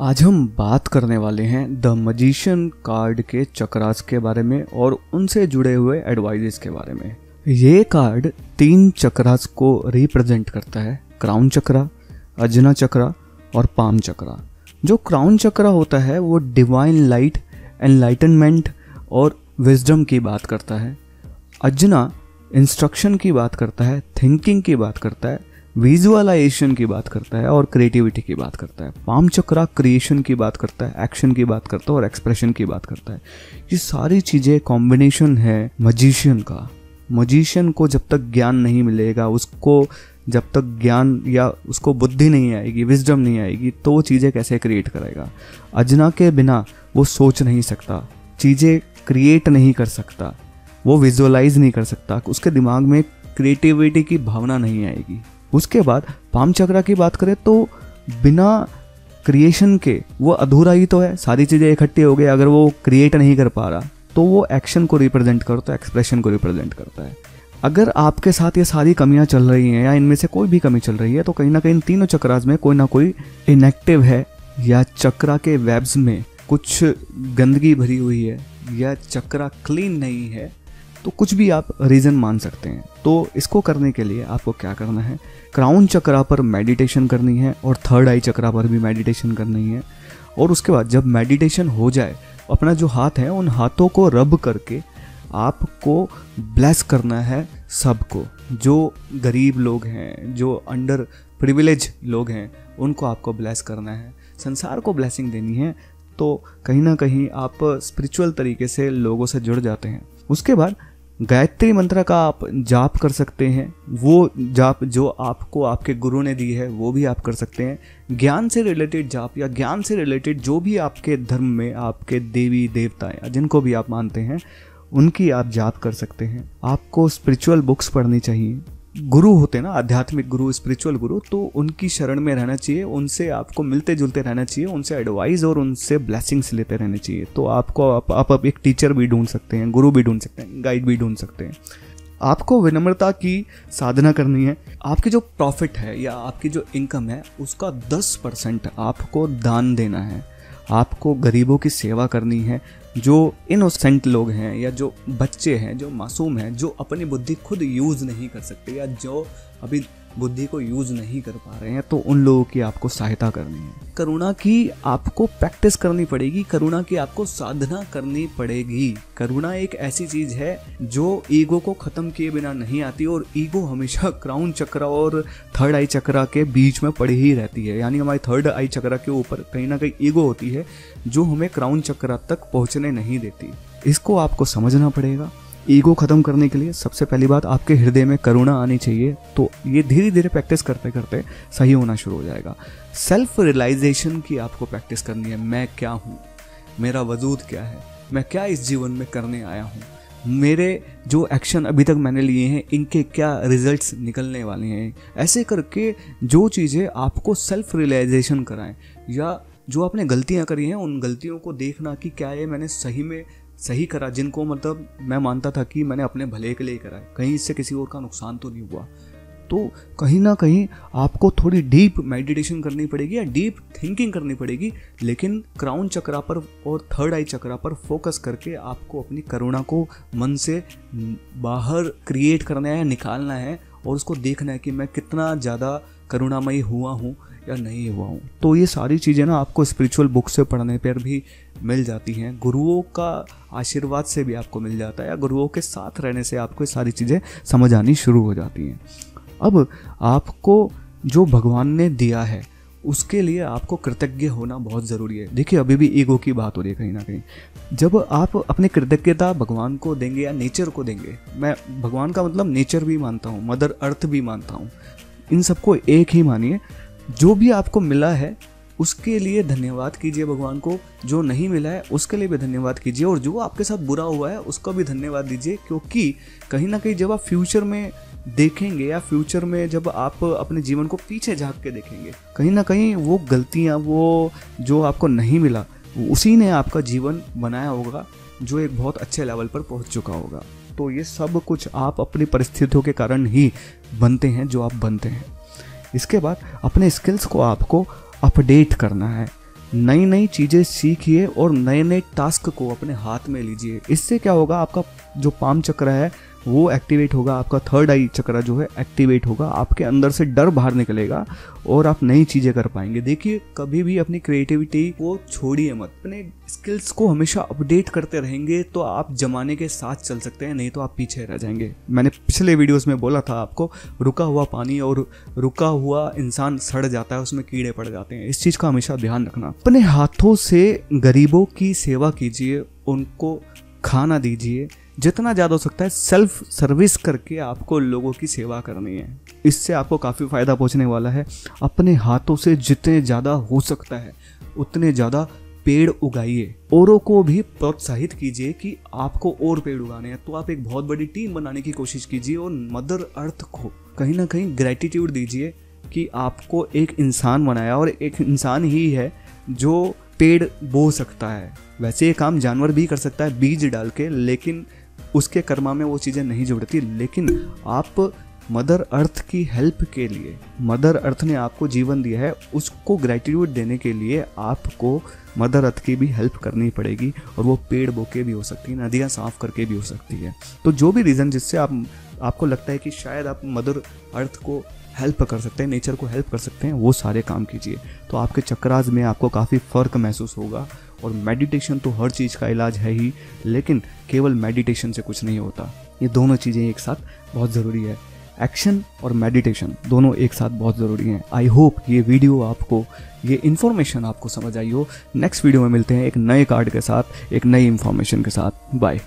आज हम बात करने वाले हैं द मजिशियन कार्ड के चक्रास के बारे में और उनसे जुड़े हुए एडवाइजेस के बारे में। ये कार्ड तीन चक्रास को रिप्रेजेंट करता है क्राउन चक्रा, अजना चक्रा और पाम चक्रा। जो क्राउन चक्र होता है, वो डिवाइन लाइट एनलाइटनमेंट और विजडम की बात करता है। अजना इंस्ट्रक्शन की बात करता है थिंकिंग की बात करता है विजुअलाइजेशन की बात करता है और क्रिएटिविटी की बात करता है। पाम चक्रा क्रिएशन की बात करता है एक्शन की बात करता है और एक्सप्रेशन की बात करता है। ये सारी चीज़ें कॉम्बिनेशन है मजिशियन का। मजिशियन को जब तक ज्ञान नहीं मिलेगा, उसको जब तक ज्ञान या उसको बुद्धि नहीं आएगी विजडम नहीं आएगी तो वो चीज़ें कैसे क्रिएट करेगा? अजना के बिना वो सोच नहीं सकता, चीज़ें क्रिएट नहीं कर सकता, वो विजुअलाइज नहीं कर सकता उसके दिमाग में क्रिएटिविटी की भावना नहीं आएगी। उसके बाद पाम चक्रा की बात करें तो बिना क्रिएशन के वो अधूरा ही तो है, सारी चीज़ें इकट्ठी हो गई, अगर वो क्रिएट नहीं कर पा रहा तो वो एक्शन को रिप्रेजेंट करता है एक्सप्रेशन को रिप्रेजेंट करता है। अगर आपके साथ ये सारी कमियाँ चल रही हैं या इनमें से कोई भी कमी चल रही है तो कहीं ना कहीं तीनों चक्रास में कोई ना कोई इनएक्टिव है या चक्रा के वेब्स में कुछ गंदगी भरी हुई है या चक्रा क्लीन नहीं है तो कुछ भी आप रीज़न मान सकते हैं। तो इसको करने के लिए आपको क्या करना है? क्राउन चक्रा पर मेडिटेशन करनी है और थर्ड आई चक्रा पर भी मेडिटेशन करनी है। और उसके बाद जब मेडिटेशन हो जाए, अपना जो हाथ है, उन हाथों को रब करके आपको ब्लेस करना है सबको। जो गरीब लोग हैं, जो अंडर प्रिविलेज लोग हैं, उनको आपको ब्लेस करना है। संसार को ब्लेसिंग देनी है तो कहीं ना कहीं आप स्पिरिचुअल तरीके से लोगों से जुड़ जाते हैं। उसके बाद गायत्री मंत्र का आप जाप कर सकते हैं। वो जाप जो आपको आपके गुरु ने दी है, वो भी आप कर सकते हैं। ज्ञान से रिलेटेड जाप या ज्ञान से रिलेटेड जो भी आपके धर्म में आपके देवी देवता या जिनको भी आप मानते हैं उनकी आप जाप कर सकते हैं। आपको स्पिरिचुअल बुक्स पढ़नी चाहिए। गुरु होते हैं ना आध्यात्मिक गुरु स्पिरिचुअल गुरु तो उनकी शरण में रहना चाहिए उनसे आपको मिलते जुलते रहना चाहिए उनसे एडवाइस और उनसे ब्लेसिंग्स लेते रहने चाहिए। तो आपको आप, आप, आप एक टीचर भी ढूंढ सकते हैं गुरु भी ढूंढ सकते हैं गाइड भी ढूंढ सकते हैं। आपको विनम्रता की साधना करनी है। आपकी जो प्रॉफिट है या आपकी जो इनकम है उसका दस परसेंट आपको दान देना है। आपको गरीबों की सेवा करनी है जो इनोसेंट लोग हैं या जो बच्चे हैं, जो मासूम हैं, जो अपनी बुद्धि खुद यूज़ नहीं कर सकते या जो अभी बुद्धि को यूज़ नहीं कर पा रहे हैं तो उन लोगों की आपको सहायता करनी है। करुणा की आपको प्रैक्टिस करनी पड़ेगी, करुणा की आपको साधना करनी पड़ेगी। करुणा एक ऐसी चीज़ है जो ईगो को खत्म किए बिना नहीं आती और ईगो हमेशा क्राउन चक्रा और थर्ड आई चक्रा के बीच में पड़ी ही रहती है। यानी हमारी थर्ड आई चक्रा के ऊपर कहीं ना कहीं ईगो होती है, जो हमें क्राउन चक्रा तक पहुँचने नहीं देती। इसको आपको समझना पड़ेगा। ईगो खत्म करने के लिए सबसे पहली बात, आपके हृदय में करुणा आनी चाहिए। तो ये धीरे धीरे प्रैक्टिस करते करते सही होना शुरू हो जाएगा। सेल्फ रियलाइजेशन की आपको प्रैक्टिस करनी है, मैं क्या हूँ? मेरा वजूद क्या है? मैं क्या इस जीवन में करने आया हूँ? मेरे जो एक्शन अभी तक मैंने लिए हैं, इनके क्या रिजल्ट्स निकलने वाले हैं? ऐसे करके जो चीज़ें आपको सेल्फ रियलाइजेशन कराएँ, या जो आपने गलतियाँ करी हैं, उन गलतियों को देखना कि क्या ये मैंने सही में सही करा, जिनको मतलब मैं मानता था कि मैंने अपने भले के लिए करा है। कहीं इससे किसी और का नुकसान तो नहीं हुआ। तो कहीं ना कहीं आपको थोड़ी डीप मेडिटेशन करनी पड़ेगी या डीप थिंकिंग करनी पड़ेगी, लेकिन क्राउन चक्रा पर और थर्ड आई चक्रा पर फोकस करके आपको अपनी करुणा को मन से बाहर क्रिएट करना है, निकालना है और उसको देखना है कि मैं कितना ज़्यादा करुणामयी हुआ हूँ या नहीं हुआ हूँ। तो ये सारी चीज़ें ना आपको स्पिरिचुअल बुक से पढ़ने पर भी मिल जाती हैं। गुरुओं का आशीर्वाद से भी आपको मिल जाता है या गुरुओं के साथ रहने से आपको ये सारी चीज़ें समझ आनी शुरू हो जाती हैं। अब आपको जो भगवान ने दिया है, उसके लिए आपको कृतज्ञ होना बहुत ज़रूरी है। देखिए, अभी भी ईगो की बात हो रही है कहीं ना कहीं। जब आप अपनी कृतज्ञता भगवान को देंगे या नेचर को देंगे, मैं भगवान का मतलब नेचर भी मानता हूँ, मदर अर्थ भी मानता हूँ। इन सबको एक ही मानिए। जो भी आपको मिला है, उसके लिए धन्यवाद कीजिए भगवान को। जो नहीं मिला है, उसके लिए भी धन्यवाद कीजिए। और जो आपके साथ बुरा हुआ है, उसका भी धन्यवाद दीजिए। क्योंकि कहीं ना कहीं जब आप फ्यूचर में देखेंगे या फ्यूचर में जब आप अपने जीवन को पीछे झाँक के देखेंगे, कहीं ना कहीं वो गलतियाँ, वो जो आपको नहीं मिला उसी ने आपका जीवन बनाया होगा, जो एक बहुत अच्छे लेवल पर पहुँच चुका होगा। तो ये सब कुछ आप अपनी परिस्थितियों के कारण ही बनते हैं, जो आप बनते हैं। इसके बाद अपने स्किल्स को आपको अपडेट करना है। नई नई चीज़ें सीखिए और नए नए टास्क को अपने हाथ में लीजिए। इससे क्या होगा, आपका जो पाम चक्र है वो एक्टिवेट होगा, आपका थर्ड आई चक्र जो है एक्टिवेट होगा, आपके अंदर से डर बाहर निकलेगा और आप नई चीज़ें कर पाएँगे। देखिए, कभी भी अपनी क्रिएटिविटी को छोड़िए मत। अपने स्किल्स को हमेशा अपडेट करते रहेंगे तो आप जमाने के साथ चल सकते हैं, नहीं तो आप पीछे रह जाएँगे। मैंने पिछले वीडियोस में बोला था आपको, रुका हुआ पानी और रुका हुआ इंसान सड़ जाता है, उसमें कीड़े पड़ जाते हैं। इस चीज़ का हमेशा ध्यान रखना। अपने हाथों से गरीबों की सेवा कीजिए, उनको खाना दीजिए जितना ज़्यादा हो सकता है सेल्फ सर्विस करके आपको लोगों की सेवा करनी है। इससे आपको काफ़ी फ़ायदा पहुँचने वाला है। अपने हाथों से जितने ज़्यादा हो सकता है, उतने ज़्यादा पेड़ उगाइए। औरों को भी प्रोत्साहित कीजिए कि आपको और पेड़ उगाने हैं। तो आप एक बहुत बड़ी टीम बनाने की कोशिश कीजिए और मदर अर्थ को कहीं ना कहीं ग्रेटिट्यूड दीजिए कि आपको एक इंसान बनाया और एक इंसान ही है जो पेड़ बो सकता है। वैसे ये काम जानवर भी कर सकता है, बीज डाल के, लेकिन उसके कर्मा में वो चीज़ें नहीं जुड़ती, लेकिन आप मदर अर्थ की हेल्प के लिए, मदर अर्थ ने आपको जीवन दिया है, उसको ग्रेटिट्यूड देने के लिए आपको मदर अर्थ की भी हेल्प करनी पड़ेगी और वो पेड़ बोके भी हो सकती है, नदियाँ साफ़ करके भी हो सकती है। तो जो भी रीज़न जिससे आप, आपको लगता है कि शायद आप मदर अर्थ को हेल्प कर सकते हैं नेचर को हेल्प कर सकते हैं, वो सारे काम कीजिए। तो आपके चक्राज में आपको काफ़ी फ़र्क महसूस होगा। और मेडिटेशन तो हर चीज़ का इलाज है ही, लेकिन केवल मेडिटेशन से कुछ नहीं होता। ये दोनों चीज़ें एक साथ बहुत ज़रूरी है। एक्शन और मेडिटेशन दोनों एक साथ बहुत ज़रूरी हैं। आई होप ये वीडियो आपको, ये इन्फॉर्मेशन आपको समझ आई हो। नेक्स्ट वीडियो में मिलते हैं एक नए कार्ड के साथ, एक नई इन्फॉर्मेशन के साथ। बाय